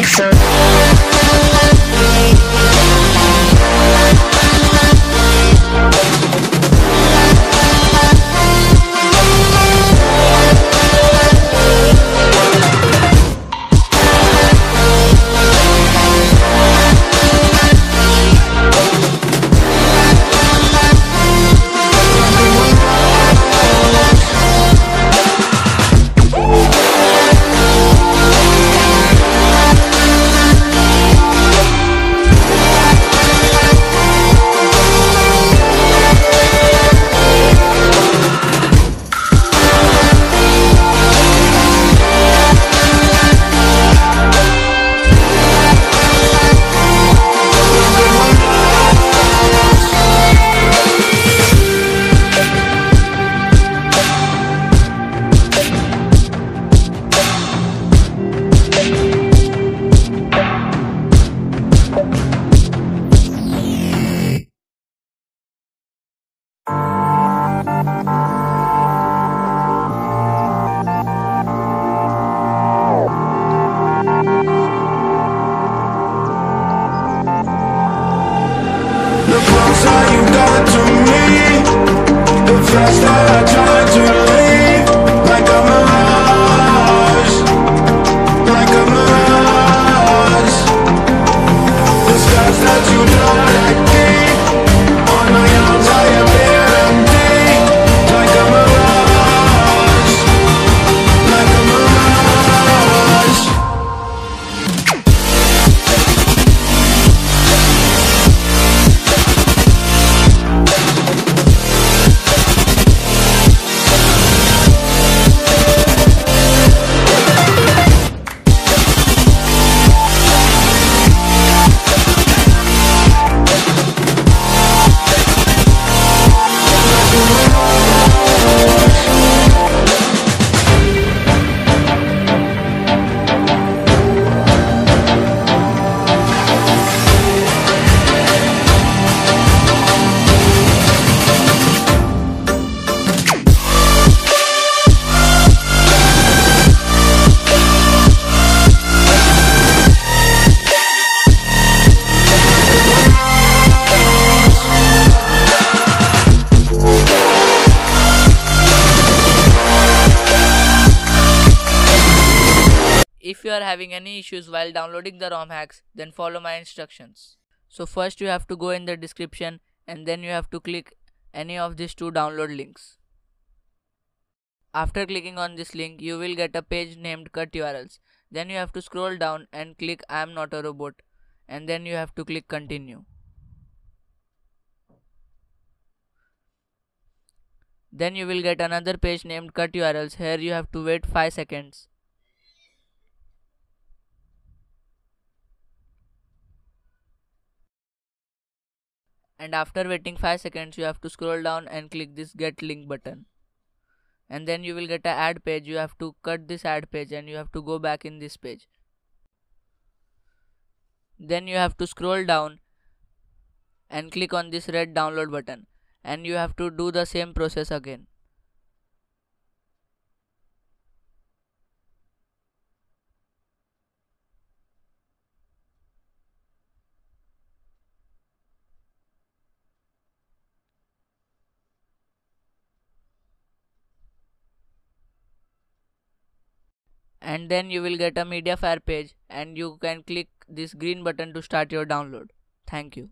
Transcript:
makes her just a job. If you are having any issues while downloading the ROM hacks, then follow my instructions. So first you have to go in the description and then you have to click any of these two download links. After clicking on this link, you will get a page named cut URLs. Then you have to scroll down and click I am not a robot and then you have to click continue. Then you will get another page named cut URLs. Here you have to wait 5 seconds. And after waiting 5 seconds you have to scroll down and click this get link button. And then you will get a ad page. You have to cut this ad page and you have to go back in this page. Then you have to scroll down and click on this red download button. And you have to do the same process again and then you will get a mediafire page and you can click this green button to start your download. Thank you